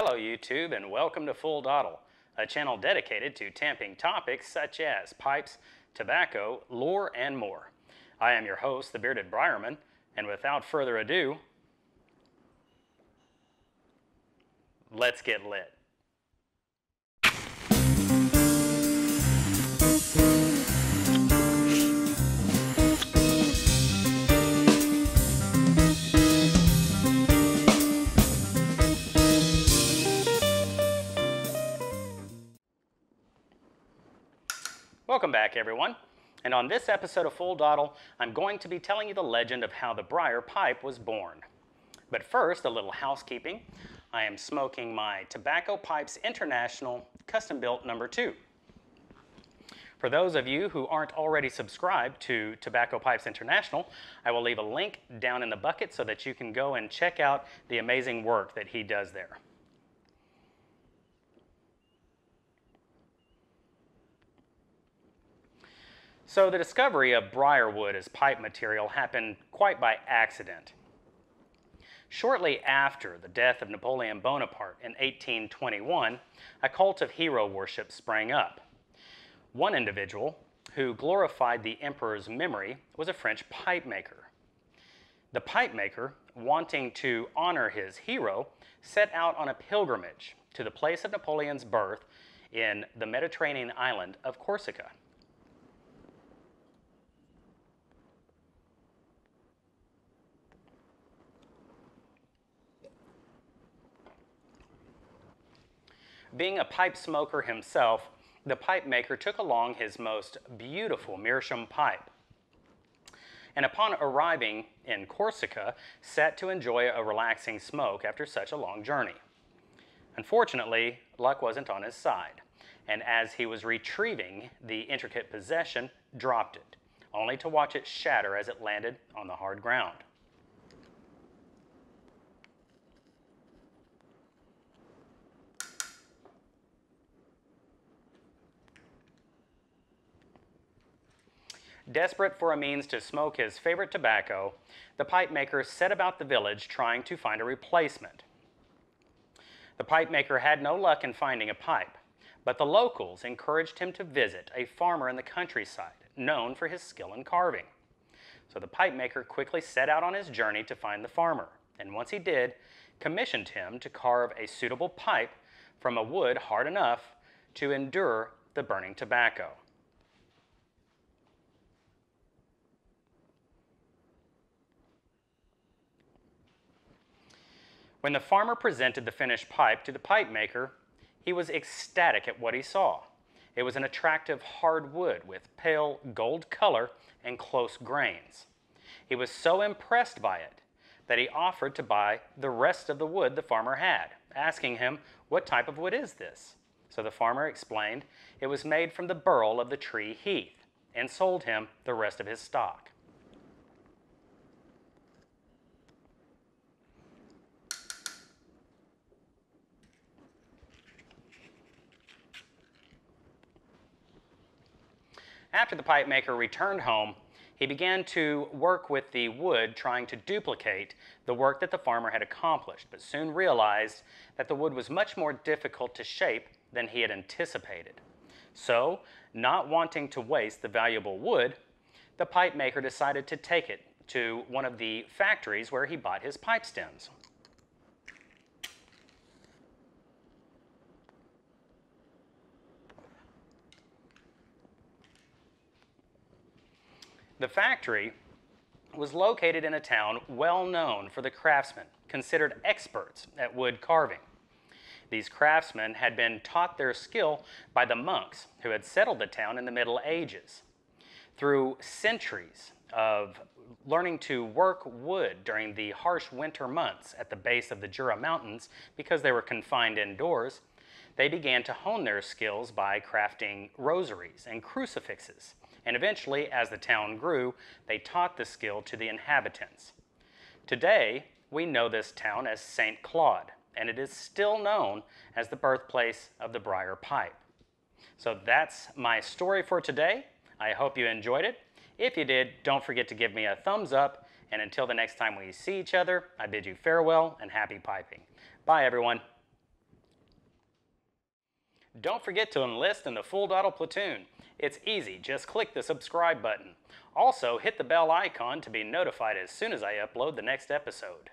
Hello YouTube and welcome to Full Dottle, a channel dedicated to tamping topics such as pipes, tobacco, lore, and more. I am your host, the Bearded Briarman, and without further ado, let's get lit. Welcome back, everyone. And on this episode of Full Dottle, I'm going to be telling you the legend of how the briar pipe was born. But first, a little housekeeping. I am smoking my Tobacco Pipes International Custom Built Number 2. For those of you who aren't already subscribed to Tobacco Pipes International, I will leave a link down in the bucket so that you can go and check out the amazing work that he does there. So the discovery of briarwood as pipe material happened quite by accident. Shortly after the death of Napoleon Bonaparte in 1821, a cult of hero worship sprang up. One individual who glorified the emperor's memory was a French pipe maker. The pipe maker, wanting to honor his hero, set out on a pilgrimage to the place of Napoleon's birth in the Mediterranean island of Corsica. Being a pipe smoker himself, the pipe maker took along his most beautiful meerschaum pipe. And upon arriving in Corsica, set to enjoy a relaxing smoke after such a long journey. Unfortunately, luck wasn't on his side, and as he was retrieving the intricate possession, dropped it, only to watch it shatter as it landed on the hard ground. Desperate for a means to smoke his favorite tobacco, the pipe maker set about the village trying to find a replacement. The pipe maker had no luck in finding a pipe, but the locals encouraged him to visit a farmer in the countryside known for his skill in carving. So the pipe maker quickly set out on his journey to find the farmer, and once he did, commissioned him to carve a suitable pipe from a wood hard enough to endure the burning tobacco. When the farmer presented the finished pipe to the pipe maker, he was ecstatic at what he saw. It was an attractive hard wood with pale gold color and close grains. He was so impressed by it that he offered to buy the rest of the wood the farmer had, asking him, What type of wood is this? So the farmer explained it was made from the burl of the tree heath and sold him the rest of his stock. After the pipe maker returned home, he began to work with the wood trying to duplicate the work that the farmer had accomplished, but soon realized that the wood was much more difficult to shape than he had anticipated. So, not wanting to waste the valuable wood, the pipe maker decided to take it to one of the factories where he bought his pipe stems. The factory was located in a town well known for the craftsmen, considered experts at wood carving. These craftsmen had been taught their skill by the monks who had settled the town in the Middle Ages. Through centuries of learning to work wood during the harsh winter months at the base of the Jura Mountains because they were confined indoors, they began to hone their skills by crafting rosaries and crucifixes and eventually, as the town grew, they taught the skill to the inhabitants. Today, we know this town as St. Claude, and it is still known as the birthplace of the briar pipe. So that's my story for today. I hope you enjoyed it. If you did, don't forget to give me a thumbs up, and until the next time we see each other, I bid you farewell and happy piping. Bye, everyone. Don't forget to enlist in the Full Dottle Platoon. It's easy, just click the subscribe button. Also, hit the bell icon to be notified as soon as I upload the next episode.